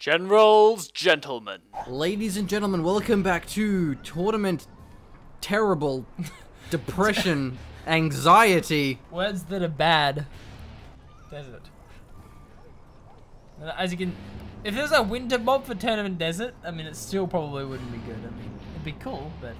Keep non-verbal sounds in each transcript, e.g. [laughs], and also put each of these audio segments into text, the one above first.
Generals, gentlemen. Ladies and gentlemen, welcome back to Tournament Terrible [laughs] Depression Anxiety. Words that are bad. Desert. Uh, As you can, if there's a winter mob for Tournament Desert, I mean, it still probably wouldn't be good. I mean, it'd be cool, but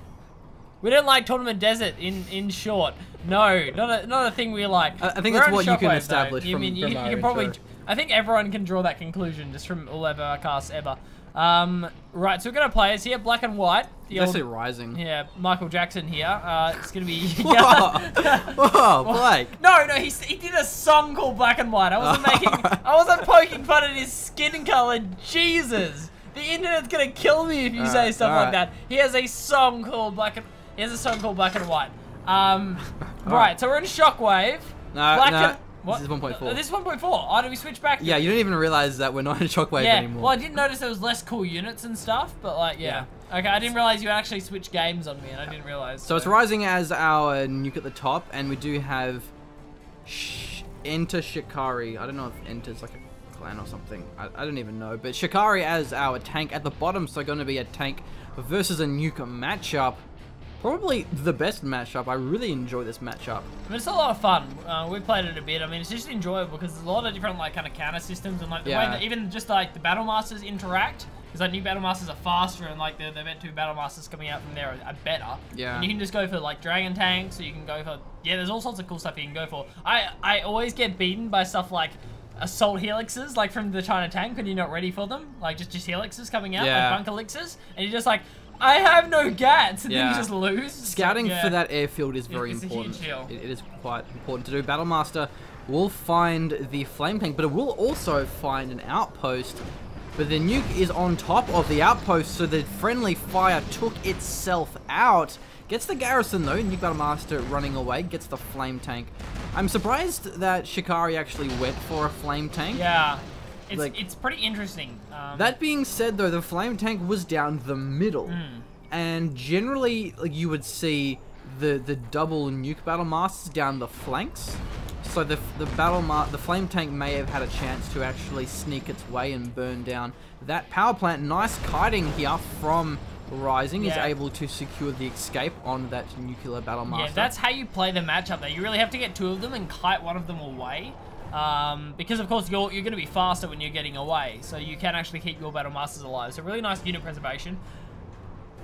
we don't like Tournament Desert. In in short, no, not a not a thing we like. I- I think We're that's what you can Shockwave, though. establish You mean you, from you our can probably? intro. I think everyone can draw that conclusion just from all our casts ever. Um, right, so we're gonna play. It's here, black and white. The old- rising. yeah, Michael Jackson here. Uh, it's gonna be. [laughs] Whoa, [laughs] Whoa, Blake. No, no, he, he did a song called Black and White. I wasn't [laughs] making. I wasn't poking fun at his skin color. Jesus, the internet's gonna kill me if you say Alright, stuff like alright. that. He has a song called Black and he has a song called Black and White. Um, right, so we're in Shockwave. No, Black no, and what? this is 1.4. Uh, This is 1.4. Oh, did we switch back? Yeah, you don't even realize that we're not in Shockwave yeah. anymore. Well, I didn't notice there was less cool units and stuff, but like, yeah. Okay, I didn't realize you actually switched games on me, and I didn't realize. So it's rising as our nuke at the top, and we do have Sh- Enter Shikari. I don't know if Enter's like a clan or something. I, I don't even know. But Shikari as our tank at the bottom, so going to be a tank versus a nuke matchup. Probably the best matchup. I really enjoy this matchup. I mean, it's a lot of fun. Uh, we played it a bit. I mean, it's just enjoyable because there's a lot of different like kind of counter systems and like the Yeah. way that even just like the battle masters interact. Because like new battle masters are faster and like the the event two battle masters coming out from there are, are better. Yeah. And you can just go for like dragon tanks, or you can go for yeah. There's all sorts of cool stuff you can go for. I I always get beaten by stuff like. Assault helixes, like from the China tank, when you're not ready for them, like just just helixes coming out, Yeah. like bunker helixes, and you're just like, I have no gats, and then you just lose. So, Scouting yeah. for that airfield is very it's important. huge deal. It- it is quite important to do. Battlemaster will find the flame tank, but it will also find an outpost. But the nuke is on top of the outpost, so the friendly fire took itself out. Gets the garrison though, Nuke Battlemaster running away, gets the flame tank. I'm surprised that Shikari actually went for a flame tank. Yeah, it's Like- it's pretty interesting. Um, That being said, though, the flame tank was down the middle, Hmm. and generally like, you would see the the double nuke battle masters down the flanks. So the the battle ma- the flame tank may have had a chance to actually sneak its way and burn down that power plant. Nice kiting here from Rising is able to secure the escape on that nuclear battle master. yeah, that's how you play the matchup. There, you really have to get two of them and kite one of them away. Um, because of course you're you're going to be faster when you're getting away, so you can actually keep your battle masters alive. So really nice unit preservation.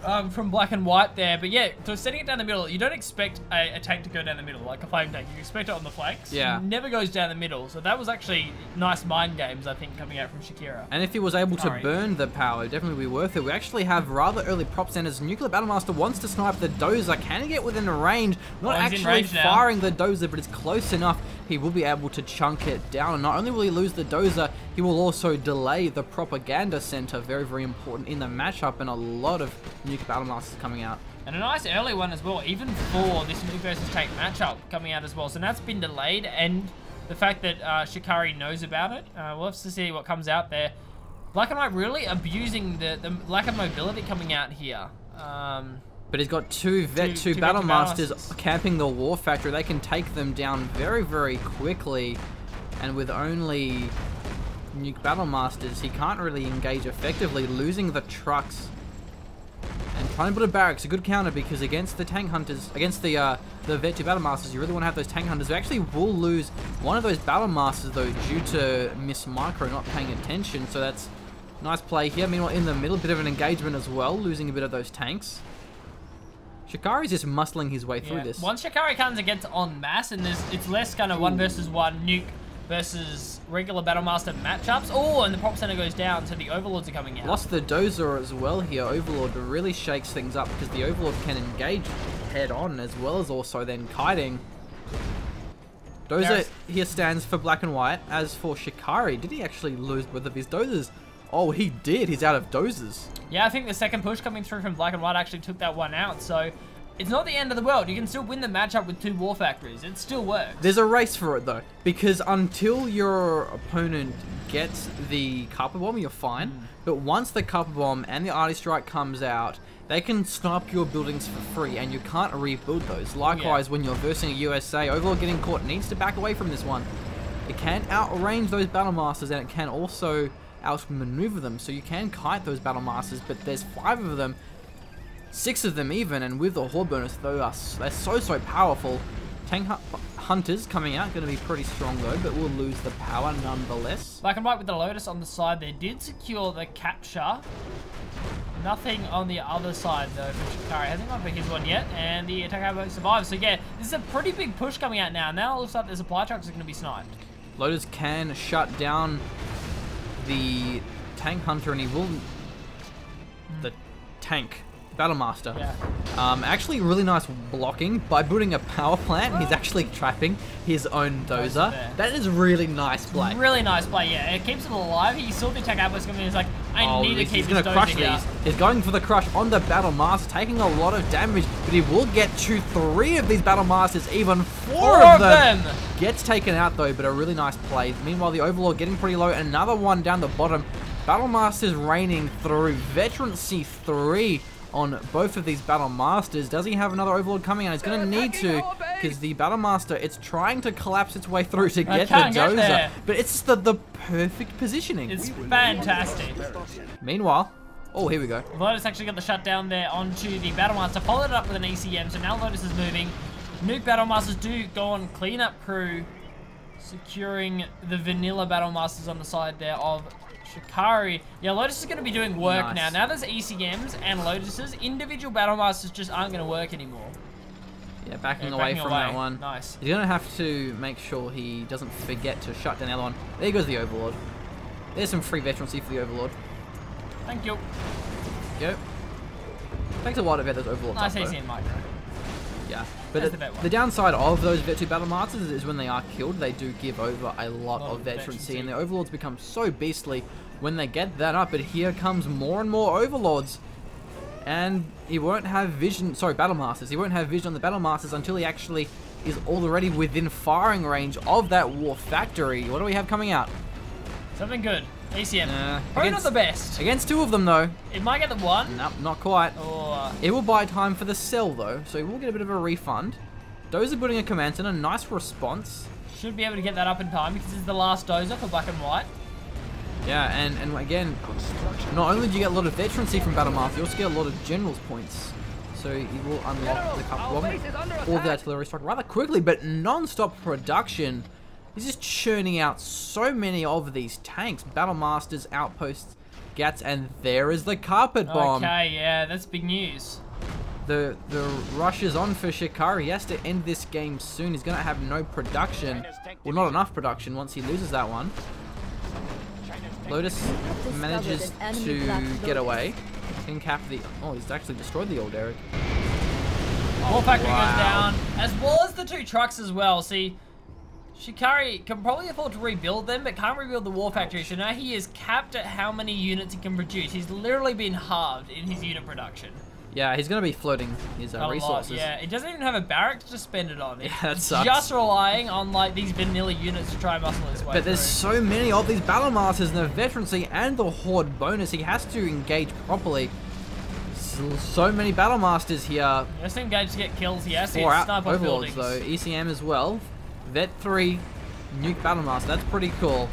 Um, from black and white there, but yeah, so setting it down the middle, you don't expect a, a tank to go down the middle like a flame tank. You expect it on the flanks. Yeah. It never goes down the middle. So that was actually nice mind games, I think, coming out from Shikari. And if he was able to burn the power, it'd definitely be worth it. We actually have rather early prop centers. Nuclear Battlemaster wants to snipe the dozer. Can he get within range? Not Oh, actually range firing the dozer, but it's close enough. He will be able to chunk it down. And not only will he lose the dozer, he will also delay the propaganda center. Very, very important in the matchup. And a lot of Nuclear Battlemasters coming out. And a nice early one as well, even for this new versus tank matchup coming out as well. So that's been delayed, and the fact that uh, Shikari knows about it, uh, we'll have to see what comes out there. Black and White really abusing the, the lack of mobility coming out here. Um, But he's got two Vet Two- 2 two Battle Vet Masters Battlemasters. camping the War Factory. They can take them down very, very quickly. And with only Nuke Battle Masters, he can't really engage effectively, losing the trucks. And trying to put a barracks, a good counter because against the tank hunters, against the uh, the Vet 2 Battle Masters, you really want to have those tank hunters. We actually will lose one of those Battle Masters though due to Miss Micro not paying attention. So that's nice play here. Meanwhile, in the middle, a bit of an engagement as well, losing a bit of those tanks. Shikari's just muscling his way through this. Once Shikari comes and gets en masse, and there's it's less kind of one versus one nuke versus regular Battlemaster matchups. Oh, and the prop center goes down, so the overlords are coming out. Lost the Dozer as well here. Overlord really shakes things up because the Overlord can engage head on as well as also then kiting. Dozer There's- here stands for black and white. As for Shikari, did he actually lose both of his dozers? Oh, he did. He's out of dozers. Yeah, I think the second push coming through from Black and White actually took that one out, so it's not the end of the world. You can still win the matchup with two War Factories. It still works. There's a race for it though, because until your opponent gets the carpet bomb, you're fine. Hmm. But once the carpet bomb and the arty strike comes out, they can snipe your buildings for free, and you can't rebuild those. Likewise, when you're versing a USA, Overlord getting caught needs to back away from this one. It can outrange those battle masters, and it can also outmaneuver them. So you can kite those Battle Masters, but there's five of them, six of them even, and with the Horde bonus, though, are, they're so, so powerful. Tank Hunters coming out, going to be pretty strong though, but we'll lose the power nonetheless. Black and white with the Lotus on the side there did secure the capture. Nothing on the other side though for Shikari. Hasn't gone for his one yet, and the attack boat survives. So yeah, this is a pretty big push coming out now. Now it looks like the supply trucks are going to be sniped. Lotus can shut down the tank hunter, and he will the tank Battle Master. Yeah. Um, actually, really nice blocking by building a power plant. He's actually trapping his own dozer. That is really nice play. Really nice play, yeah. It keeps him alive. He saw the attack outpost coming in. He's like, I Oh, need to keep he's gonna crush here. these. He's going for the crush on the Battle Master, taking a lot of damage, but he will get to three of these Battle Masters, even four, Four of them. them. Gets taken out though, but a really nice play. Meanwhile, the Overlord getting pretty low. Another one down the bottom. Battle Masters raining through. Veteran C3 on both of these Battle Masters. Does he have another Overlord coming? And he's going to need to, because the Battle Master, it's trying to collapse its way through to get the get Dozer. there. But it's just the, the perfect positioning. It's fantastic. Meanwhile, oh, here we go. Lotus actually got the shutdown there onto the Battle Master, followed it up with an ECM, so now Lotus is moving. Nuke Battle Masters do go on cleanup crew, securing the vanilla Battle Masters on the side there of Shikari. Yeah, Lotus is going to be doing work Nice. now. Now there's ECMs and Lotuses, individual Battle Masters just aren't going to work anymore. Yeah, backing Yeah, away backing from away. that one. Nice. He's gonna have to make sure he doesn't forget to shut down the other one. There goes the Overlord. There's some free veterancy for the Overlord. Thank you. Go. Takes a while to get those Overlords Nice up. ECM micro. Yeah. But the, the downside of those 2 Battle Masters is when they are killed, they do give over a lot, Lot of of veterancy, veterancy. and the Overlords become so beastly when they get that up. But here comes more and more Overlords. And he won't have vision, sorry, Battle Masters. He won't have vision on the Battle Masters until he actually is already within firing range of that War Factory. What do we have coming out? Something good. ECM. Probably against- not the best. Against two of them, though. It might get the one. Nope, not quite. Or It will buy time for the sell, though, so he will get a bit of a refund. Dozer putting a command and a nice response. should be able to get that up in time because this is the last dozer for black and white. Yeah, and, and again, not only do you get a lot of veterancy from Battle Master, you also get a lot of general's points. So you will unlock the couple of all the artillery strike rather quickly, but non-stop production. He's just churning out so many of these tanks, Battle Masters, outposts, Gats, and there is the carpet bomb. Okay, yeah, that's big news. The the rush is on for Shikari. He has to end this game soon. He's gonna have no production. Well, not enough production once he loses that one. Lotus manages to get away. Can cap the. Oh, he's actually destroyed the oil derrick. War factory wow. goes down, as well as the two trucks as well. See, Shikari can probably afford to rebuild them, but can't rebuild the war factory. So now he is capped at how many units he can produce. He's literally been halved in his unit production. Yeah, he's gonna be floating his uh, A lot, resources. yeah. It doesn't even have a barracks to spend it on. [laughs] Yeah, that sucks. Just relying on like these vanilla units to try and muscle his way But there's so many of these battle masters and the veterancy and the horde bonus. He has to engage properly. So, many battle masters here. He has to engage to get kills. He has to get out sniper buildings. though. ECM as well. Vet 3, Nuke Battlemaster. That's pretty cool.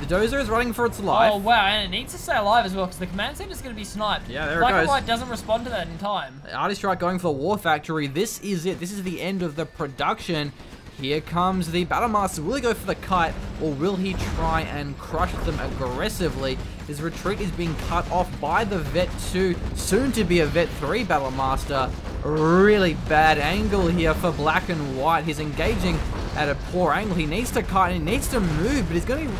The Dozer is running for its oh, life. Oh wow, and it needs to stay alive as well because the command center is going to be sniped. Yeah, there it Black and goes. white doesn't respond to that in time. Artist Strike going for the War Factory. This is it. This is the end of the production. Here comes the Battlemaster. Will he go for the kite or will he try and crush them aggressively? His retreat is being cut off by the Vet 2, soon to be a Vet 3 Battlemaster. Really bad angle here for black and white. He's engaging at a poor angle. He needs to kite and he needs to move, but he's going to be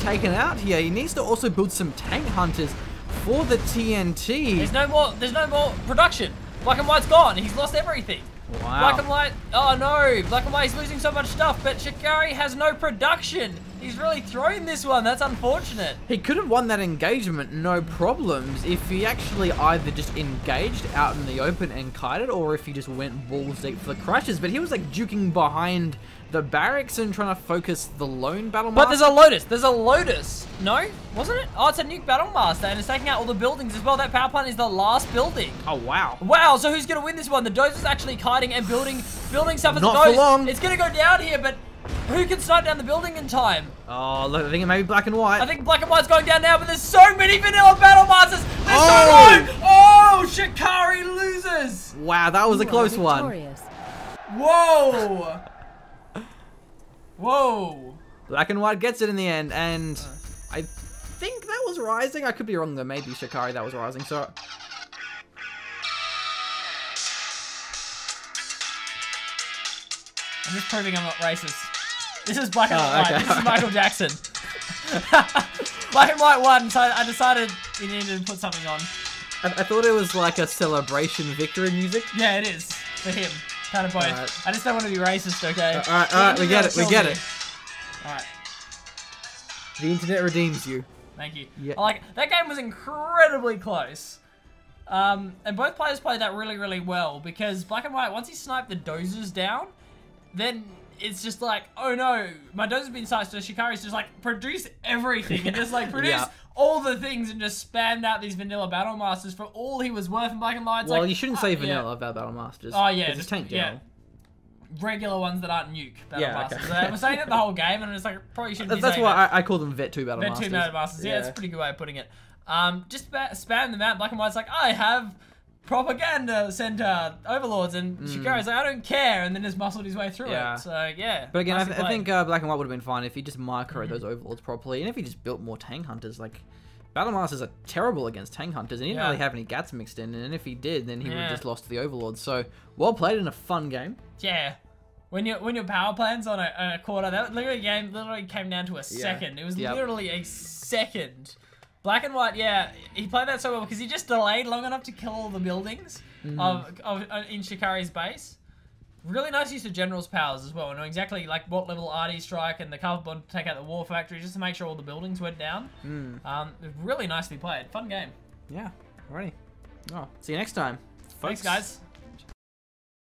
taken out here. He needs to also build some tank hunters for the TNT. There's no more. There's no more production. Black and white's gone. He's lost everything. Wow. Black and white. Oh no! Black and white's losing so much stuff, but Shikari has no production. He's really thrown this one. That's unfortunate. He could have won that engagement, no problems, if he actually either just engaged out in the open and kited, or if he just went balls deep for the crushes. But he was like juking behind the barracks and trying to focus the lone battle But there's a Lotus. There's a Lotus. No, wasn't it? Oh, it's a nuke battle master, and it's taking out all the buildings as well. That power plant is the last building. Oh wow! Wow, so who's gonna win this one? The Dozer's actually kiting and building building stuff as Not it goes. for long. It's gonna go down here, but Who can snipe down the building in time? Oh, look, I think it may be black and white. I think black and white's going down now, but there's so many vanilla battle masters. There's Oh! so low. Oh, Shikari loses. wow, that was a You are close one. victorious. Whoa. [laughs] Whoa. Black and white gets it in the end, and I think that was Rising. I could be wrong though. Maybe Shikari that was Rising. So I'm just proving I'm not racist. This is black and Oh, white. okay. This is Michael Jackson. [laughs] black and white won, so I decided we needed to put something on. I, I thought it was like a celebration victory music. Yeah, it is for him. Kind of both. Alright. I just don't want to be racist, okay? Uh, alright, alright, we get it, we get it. Alright, The internet redeems you. thank you. Yeah. I Like it. that game was incredibly close. Um, and both players played that really, really well because Black and White, once he sniped the dozers down, then it's just like, oh no, my dozer's been sniped, so Shikari's just like, produce everything and just like [laughs] produce Yeah. all the things and just spammed out these vanilla battle masters for all he was worth in Black and White's well, like, you shouldn't uh, say yeah. vanilla about Battle Masters. Oh yeah, just it's tank yeah. general. Regular ones that aren't nuke battle Yeah, masters. okay. I was saying it the whole game, and just like probably shouldn't That's, be that's why that. I, I call them Vet 2 Battle Vet Masters. two battle masters. Yeah, that's a pretty good way of putting it. Um, just spam them out. Black and White's like, I have propaganda center overlords, and Shikari's like, I don't care, and then just muscled his way through Mm. Yeah. it. So yeah. But again, I, th- I think uh, Black and White would have been fine if he just microed those overlords properly, and if he just built more tank hunters. Like, Battle Masters are terrible against tank hunters, and he didn't Yeah. really have any gats mixed in. And if he did, then he would have just lost to the overlords. So well played in a fun game. yeah. When your when your power plans on a, a quarter, that literally game literally came down to a second. It was Yep. literally a second. Black and white, yeah, he played that so well because he just delayed long enough to kill all the buildings Mm-hmm. of, of uh, in Shikari's base. Really nice use of General's powers as well. I know exactly like what level Artie strike and the carpet bomb to take out the war factory just to make sure all the buildings went down. Mm. Um, really nicely played. Fun game. Yeah, alrighty. Oh, see you next time. Thanks, guys.